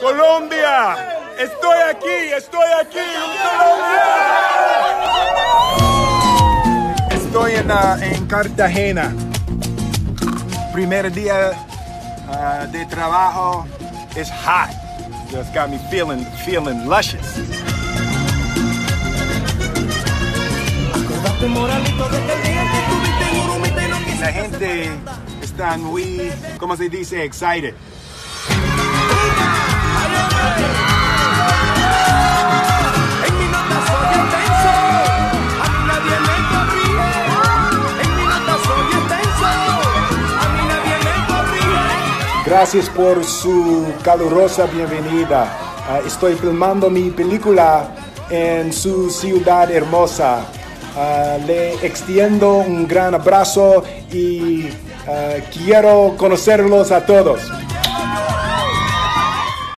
Colombia. Estoy aquí, estoy aquí Colombia. Estoy en, uh, en Cartagena. Primer día uh, de trabajo. It's hot. Just got me feeling, feeling luscious. La gente está muy, ¿cómo se dice? Excited. Gracias por su calurosa bienvenida. Uh, estoy filmando mi película en su ciudad hermosa. Uh, le extiendo un gran abrazo y uh, quiero conocerlos a todos.